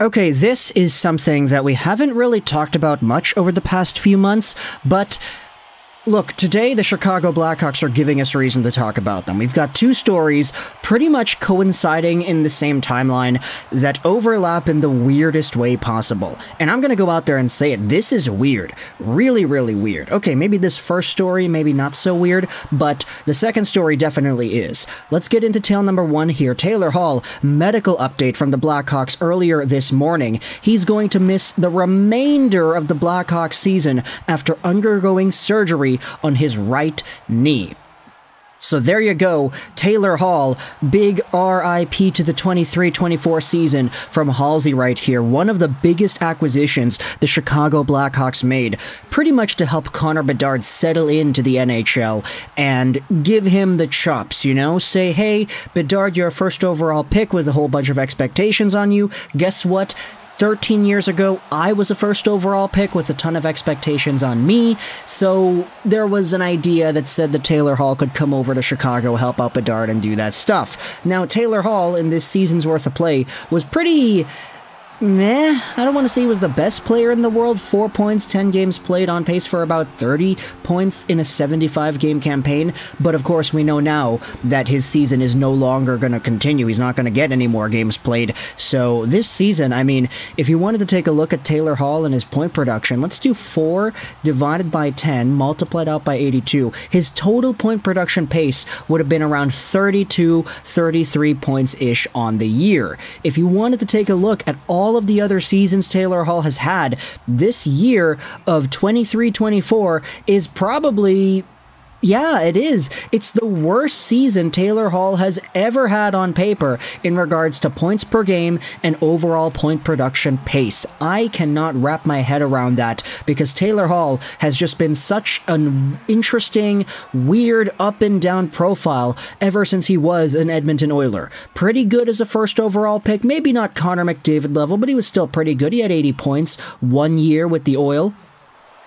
Okay, this is something that we haven't really talked about much over the past few months, but Look, today the Chicago Blackhawks are giving us reason to talk about them. We've got two stories pretty much coinciding in the same timeline that overlap in the weirdest way possible. And I'm gonna go out there and say it. This is weird. Really, really weird. Okay, maybe this first story, maybe not so weird, but the second story definitely is. Let's get into tale number one here. Taylor Hall, medical update from the Blackhawks earlier this morning. He's going to miss the remainder of the Blackhawks season after undergoing surgery on his right knee. So there you go, Taylor Hall, big RIP to the 23 24 season from Halsey right here. One of the biggest acquisitions the Chicago Blackhawks made, pretty much to help Connor Bedard settle into the NHL and give him the chops, you know? Say, hey, Bedard, you're a first overall pick with a whole bunch of expectations on you. Guess what? 13 years ago, I was a first overall pick with a ton of expectations on me, so there was an idea that said that Taylor Hall could come over to Chicago, help out Bedard, and do that stuff. Now, Taylor Hall, in this season's worth of play, was pretty meh. I don't want to say he was the best player in the world. Four points, 10 games played, on pace for about 30 points in a 75 game campaign. But of course, we know now that his season is no longer going to continue. He's not going to get any more games played. So this season, I mean, if you wanted to take a look at Taylor Hall and his point production, let's do 4 divided by 10, multiplied out by 82. His total point production pace would have been around 32, 33 points ish on the year. If you wanted to take a look at all all of the other seasons Taylor Hall has had, this year of 23 24 is probably yeah, it is. It's the worst season Taylor Hall has ever had on paper in regards to points per game and overall point production pace. I cannot wrap my head around that because Taylor Hall has just been such an interesting, weird up and down profile ever since he was an Edmonton Oiler. Pretty good as a first overall pick, maybe not Connor McDavid level, but he was still pretty good. He had 80 points one year with the Oil.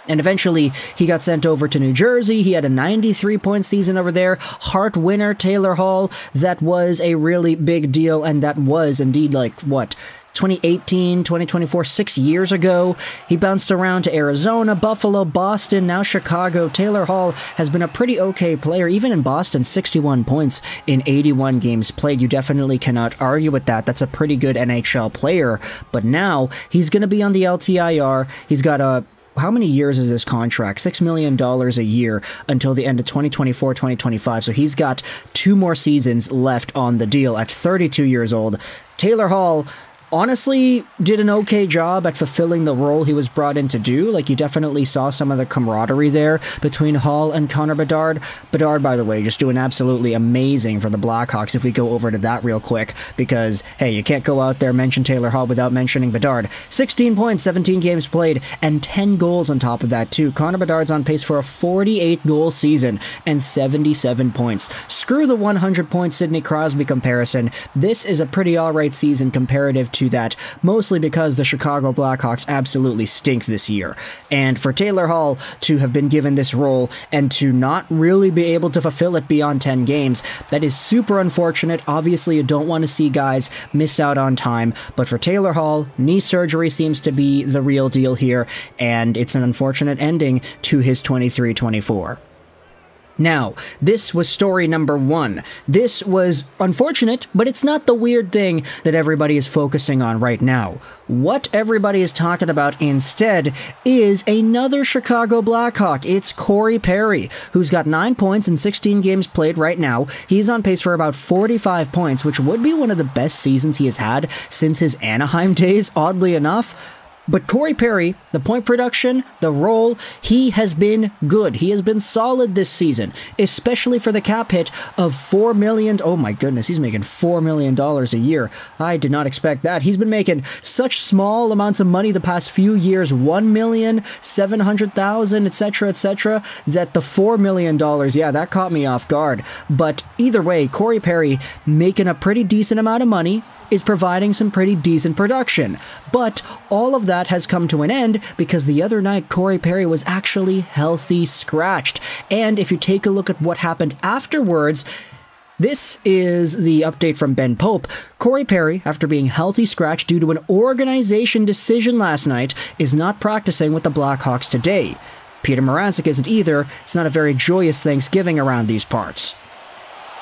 And eventually, he got sent over to New Jersey. He had a 93 point season over there. Hart winner, Taylor Hall. That was a really big deal, and that was indeed like what? 2018, 2024, six years ago. He bounced around to Arizona, Buffalo, Boston, now Chicago. Taylor Hall has been a pretty okay player, even in Boston, 61 points in 81 games played. You definitely cannot argue with that. That's a pretty good NHL player. But now he's going to be on the LTIR. He's got a how many years is this contract? $6 million a year until the end of 2024 2025. So he's got two more seasons left on the deal at 32 years old. Taylor Hall honestly did an okay job at fulfilling the role he was brought in to do. Like, you definitely saw some of the camaraderie there between Hall and Connor Bedard. Bedard, by the way, just doing absolutely amazing for the Blackhawks if we go over to that real quick, because, hey, you can't go out there mention Taylor Hall without mentioning Bedard. 16 points, 17 games played, and 10 goals on top of that, too. Connor Bedard's on pace for a 48 goal season and 77 points. Screw the 100 point Sidney Crosby comparison. This is a pretty alright season comparative to that, mostly because the Chicago Blackhawks absolutely stink this year. And for Taylor Hall to have been given this role and to not really be able to fulfill it beyond 10 games, that is super unfortunate. Obviously, you don't want to see guys miss out on time, but for Taylor Hall, knee surgery seems to be the real deal here, and it's an unfortunate ending to his 23 24. Now, this was story number one. This was unfortunate, but it's not the weird thing that everybody is focusing on right now. What everybody is talking about instead is another Chicago Blackhawk. It's Corey Perry, who's got 9 points in 16 games played right now. He's on pace for about 45 points, which would be one of the best seasons he has had since his Anaheim days, oddly enough. But Corey Perry, the point production, the role, he has been good. He has been solid this season, especially for the cap hit of four million. Oh my goodness, he's making four million dollars a year. I did not expect that. He's been making such small amounts of money the past few years, one million, seven hundred thousand, etc., etc., that the four million dollars, yeah, that caught me off guard. But either way, Corey Perry making a pretty decent amount of money is providing some pretty decent production. But all of that has come to an end because the other night Corey Perry was actually healthy scratched. And if you take a look at what happened afterwards, This is the update from Ben Pope. Corey Perry, after being healthy scratch due to an organization decision last night, is not practicing with the Blackhawks today. Peter Mrazek isn't either. It's not a very joyous Thanksgiving around these parts.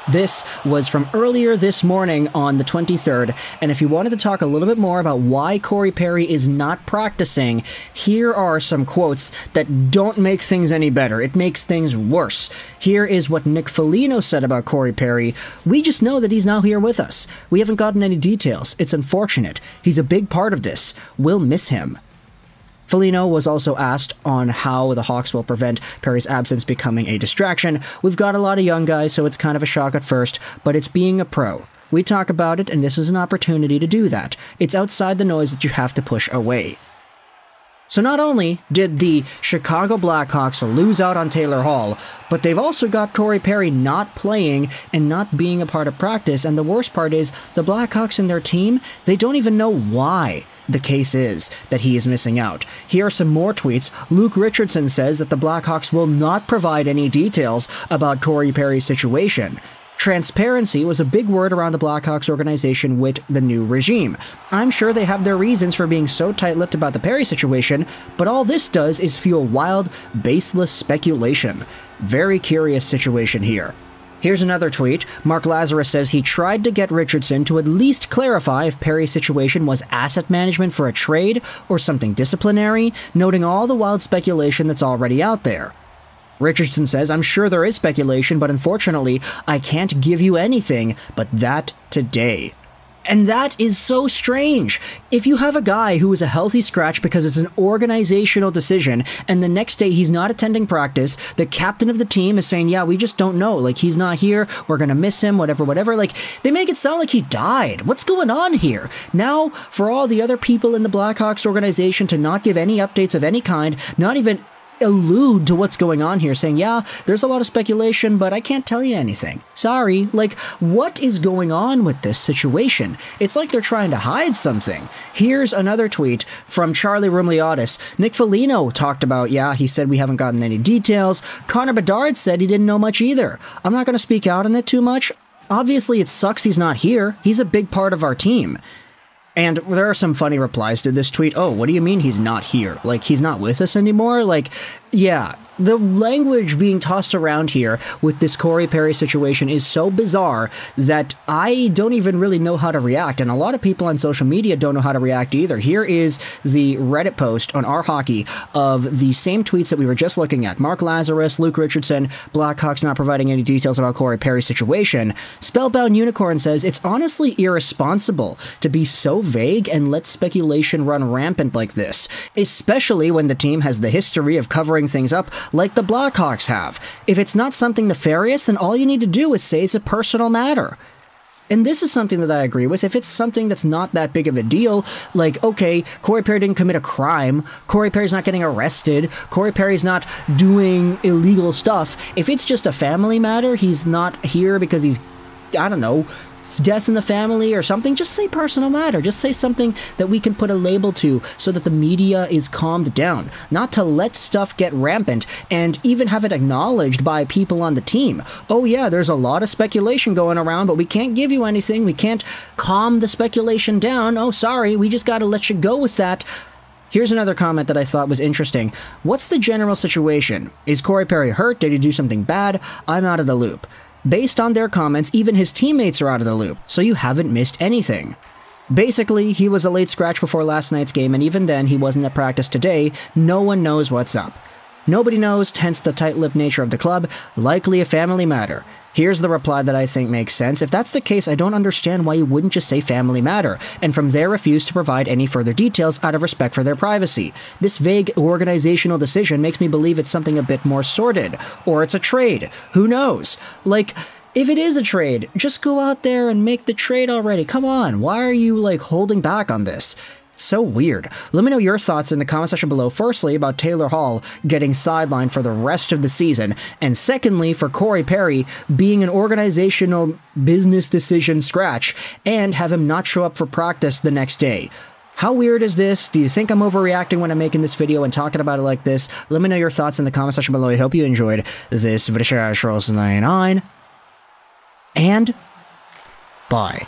This was from earlier this morning on the 23rd, and if you wanted to talk a little bit more about why Corey Perry is not practicing, here are some quotes that don't make things any better. It makes things worse. Here is what Nick Foligno said about Corey Perry. We just know that he's now here with us. We haven't gotten any details. It's unfortunate. He's a big part of this. We'll miss him. Foligno was also asked on how the Hawks will prevent Perry's absence becoming a distraction. We've got a lot of young guys, so it's kind of a shock at first, but it's being a pro. We talk about it, and this is an opportunity to do that. It's outside the noise that you have to push away. So not only did the Chicago Blackhawks lose out on Taylor Hall, but they've also got Corey Perry not playing and not being a part of practice. And the worst part is the Blackhawks and their team, they don't even know why the case is that he is missing out. Here are some more tweets. Luke Richardson says that the Blackhawks will not provide any details about Corey Perry's situation. Transparency was a big word around the Blackhawks organization with the new regime. I'm sure they have their reasons for being so tight lipped about the Perry situation, but all this does is fuel wild, baseless speculation. Very curious situation here. Here's another tweet. Mark Lazerus says he tried to get Richardson to at least clarify if Perry's situation was asset management for a trade or something disciplinary, noting all the wild speculation that's already out there. Richardson says, I'm sure there is speculation, but unfortunately, I can't give you anything but that today. And that is so strange. If you have a guy who is a healthy scratch because it's an organizational decision, and the next day he's not attending practice, the captain of the team is saying, Yeah, we just don't know. Like, he's not here. We're going to miss him, whatever, whatever. Like, they make it sound like he died. What's going on here? Now, for all the other people in the Blackhawks organization to not give any updates of any kind, not even allude to what's going on here, saying, yeah, there's a lot of speculation, but I can't tell you anything. Sorry. Like, what is going on with this situation? It's like they're trying to hide something. Here's another tweet from Charlie Roumeliotis. Nick Foligno talked about, yeah, he said we haven't gotten any details. Connor Bedard said he didn't know much either. I'm not going to speak out on it too much. Obviously, it sucks he's not here. He's a big part of our team. And there are some funny replies to this tweet. Oh, what do you mean he's not here? Like, he's not with us anymore? Like, yeah, the language being tossed around here with this Corey Perry situation is so bizarre that I don't even really know how to react. And a lot of people on social media don't know how to react either. Here is the Reddit post on our hockey of the same tweets that we were just looking at. Mark Lazerus, Luke Richardson, Blackhawks not providing any details about Corey Perry's situation. Spellbound Unicorn says it's honestly irresponsible to be so vague and let speculation run rampant like this, especially when the team has the history of covering things up like the Blackhawks have. If it's not something nefarious, then all you need to do is say it's a personal matter. And this is something that I agree with. If it's something that's not that big of a deal, like, okay, Corey Perry didn't commit a crime, Corey Perry's not getting arrested, Corey Perry's not doing illegal stuff. If it's just a family matter, he's not here because he's, I don't know, death in the family or something, just say personal matter. Just say something that we can put a label to so that the media is calmed down. Not to let stuff get rampant and even have it acknowledged by people on the team. Oh, yeah, there's a lot of speculation going around, but we can't give you anything. We can't calm the speculation down. Oh, sorry, we just got to let you go with that. Here's another comment that I thought was interesting. What's the general situation? Is Corey Perry hurt? Did he do something bad? I'm out of the loop. Based on their comments, even his teammates are out of the loop, so you haven't missed anything. Basically, he was a late scratch before last night's game, and even then, he wasn't at practice today. No one knows what's up. Nobody knows, hence the tight lipped nature of the club, likely a family matter. Here's the reply that I think makes sense. If that's the case, I don't understand why you wouldn't just say family matter, and from there refuse to provide any further details out of respect for their privacy. This vague organizational decision makes me believe it's something a bit more sordid, or it's a trade. Who knows? Like, if it is a trade, just go out there and make the trade already. Come on, why are you like holding back on this? So weird. Let me know your thoughts in the comment section below. Firstly, about Taylor Hall getting sidelined for the rest of the season, and secondly, for Corey Perry being an organizational business decision scratch and have him not show up for practice the next day. How weird is this? Do you think I'm overreacting when I'm making this video and talking about it like this? Let me know your thoughts in the comment section below. I hope you enjoyed this video. 99 and bye.